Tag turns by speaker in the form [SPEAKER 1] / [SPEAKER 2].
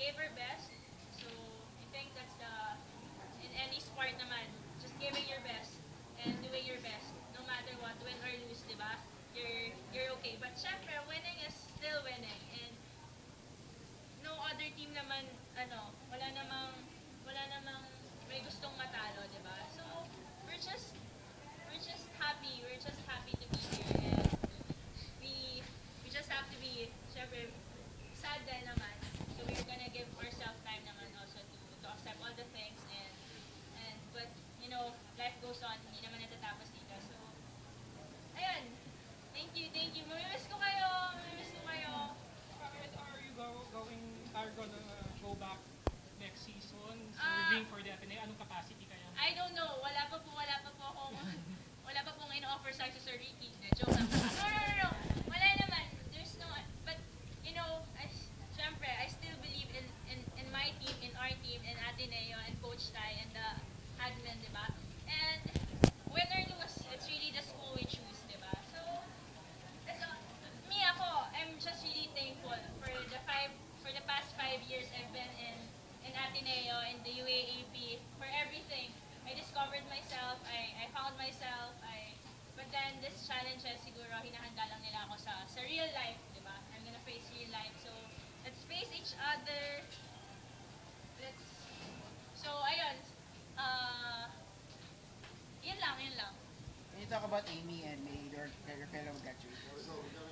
[SPEAKER 1] gave her best.
[SPEAKER 2] Back next season?
[SPEAKER 1] Ah.
[SPEAKER 2] Serving for the Ateneo? Anong capacity kaya?
[SPEAKER 1] I don't know. Wala pa po, wala pa po akong, wala pa pong in-offer sa Sir Ricky. Na, joke lang. No, no, no, no. Wala naman. There's no, but, you know, I, syempre, I still believe in, in, in my team, in our team, in Ateneo, and Coach Tai, and the admin, di ba? And, win or lose, it's really the school we choose, di ba? So, so, me ako, I'm just really thankful for the five, for the past five years I've been in, in Ateneo, in the UAAP, for everything. I discovered myself, I, I found myself, I, but then this challenges siguro hinahanda lang nila ako sa, sa real life, di ba? I'm gonna face real life, so let's face each other, let's, so ayun, uh, yun lang, yun lang.
[SPEAKER 3] Can you talk about Amy and May, your, your fellow graduates?